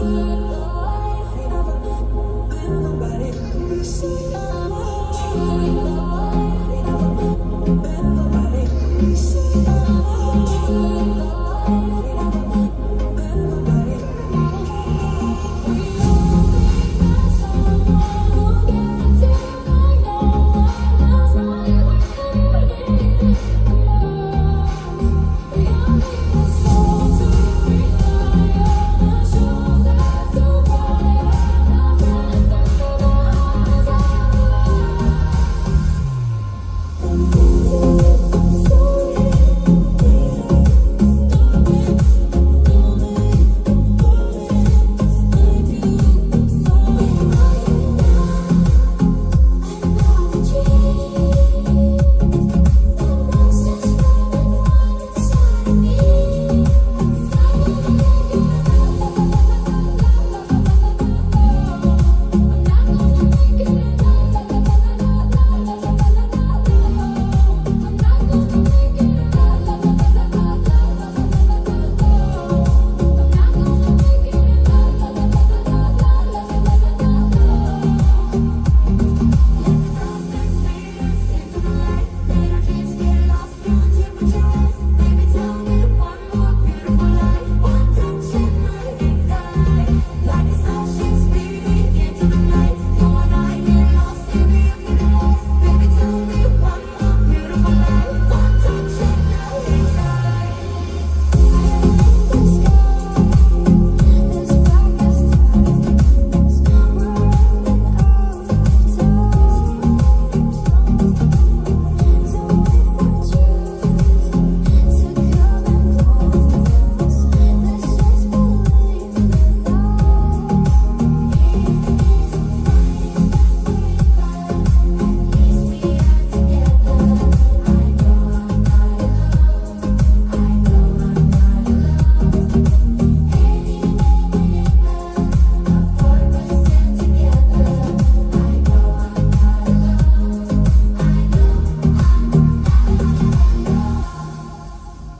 love.